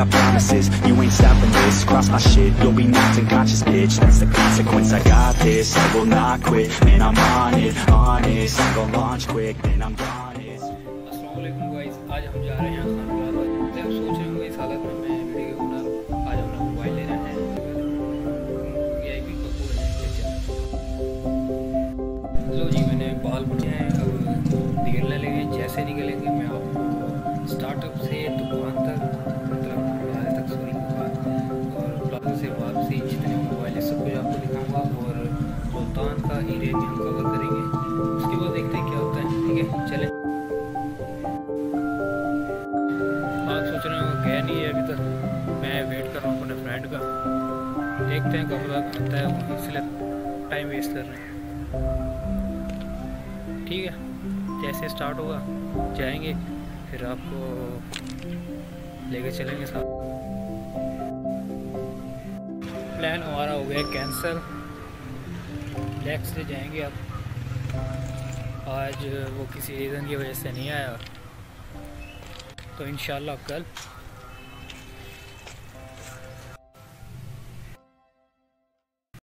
got promises You ain't stopping this, cross my shit You'll be knocked unconscious, bitch That's the consequence, I got this I will not quit, man, I'm on it Honest, I'm gonna launch quick Then I'm gone it's... अस्सलाम guys आज हम जा रहे हैं Khan plaza आप सोच रहे होंगे इस हालत में मैं वीडियो बना रहा हूँ आज हम लोग मोबाइल ले रहे हैं वीआईपी का पूरा लो जी मैंने बाल बनाए हैं अब निकलने लगे जैसे निकलेंगे मैं आपको प्लाजा से वापसी, जितने मोबाइल है सब कुछ आपको दिखाऊँगा और सुल्तान का एरिया भी हम कवर करेंगे। उसके बाद देखते हैं क्या होता है, ठीक है? चलें। आप सोच रहे हो, गया नहीं है अभी तक। मैं वेट कर रहा हूँ अपने फ्रेंड का। देखते हैं कब तक आता है इसलिए टाइम वेस्ट कर रहे हैं। ठीक है, जैसे स्टार्ट होगा, जाएँगे, फिर आपको लेके चलेंगे साथ। प्लान हमारा हो गया कैंसिल नेक्स्ट डे जाएँगे अब। आज वो किसी रीज़न की वजह से नहीं आया। तो इन कल